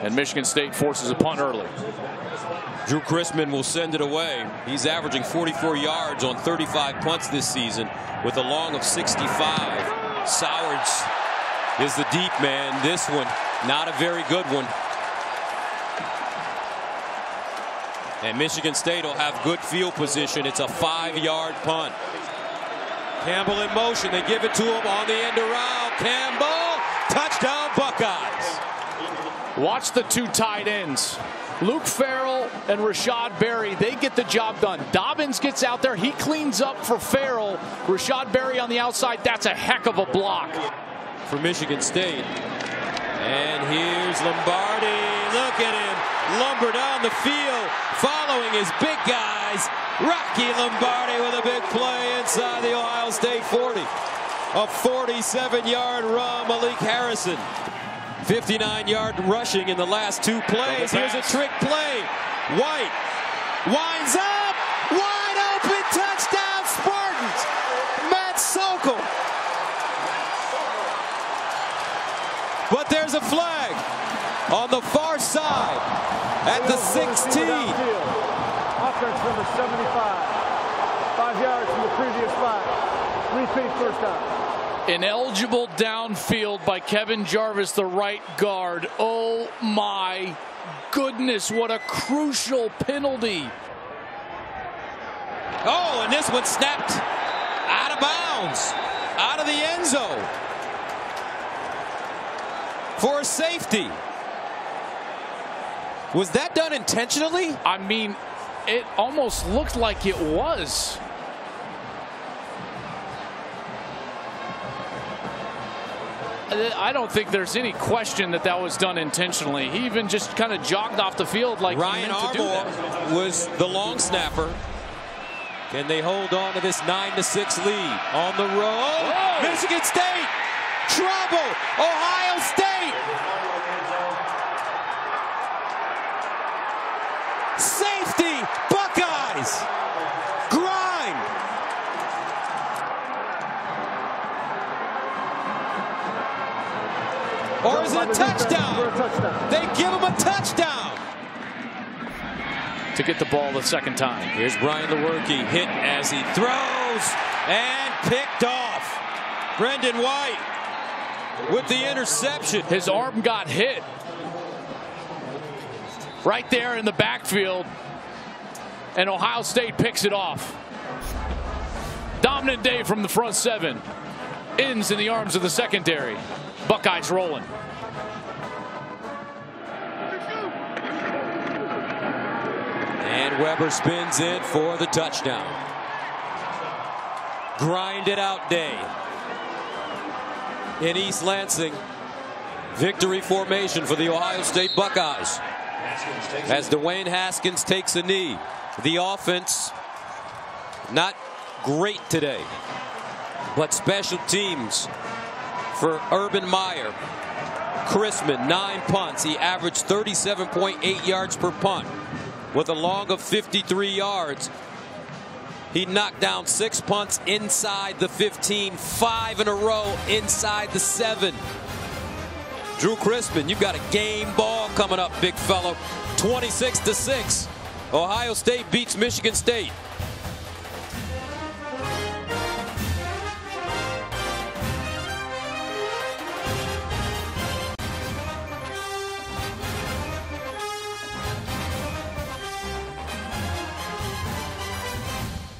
And Michigan State forces a punt early. Drew Chrisman will send it away. He's averaging 44 yards on 35 punts this season with a long of 65. Sowards is the deep man. This one, not a very good one. And Michigan State will have good field position. It's a five-yard punt. Campbell in motion. They give it to him on the end around. Campbell, touchdown Buckeyes. Watch the two tight ends. Luke Farrell and Rashod Berry, they get the job done. Dobbins gets out there. He cleans up for Farrell. Rashod Berry on the outside. That's a heck of a block. For Michigan State. And here's Lombardi. Look at him. Lumber down the field. Following his big guys. Rocky Lombardi with a big play inside the Ohio State 40. A 47-yard run, Malik Harrison. 59-yard rushing in the last two plays. Here's a trick play. White winds up. Wide open touchdown Spartans. Matt Sokol. But there's a flag on the far side at the 16. Offense number 75. Five yards from the previous flag. Repeat first down. Ineligible downfield by Kevin Jarvis, the right guard. Oh my goodness, what a crucial penalty. Oh, and this one snapped out of bounds, out of the end zone for a safety. Was that done intentionally? I mean, it almost looked like it was. I don't think there's any question that that was done intentionally. He even just kind of jogged off the field like Ryan Armour was the long snapper. Can they hold on to this 9 to 6 lead on the road? Whoa. Michigan State, trouble. Ohio State. Safety, Buckeyes. Or is it a touchdown? They give him a touchdown. to get the ball the second time. Here's Brian Lewerke hit as he throws and picked off. Brendon White with the interception. His arm got hit right there in the backfield, and Ohio State picks it off. Dominant day from the front seven. Ends in the arms of the secondary. Buckeyes rolling. And Weber spins in for the touchdown. Grind it out day. In East Lansing, victory formation for the Ohio State Buckeyes. As Dwayne Haskins takes a knee. The offense not great today. But special teams for Urban Meyer. Chrisman, nine punts. He averaged 37.8 yards per punt with a long of 53 yards. He knocked down six punts inside the 15, five in a row inside the seven. Drew Chrisman, you've got a game ball coming up, big fellow. 26 to 6. Ohio State beats Michigan State.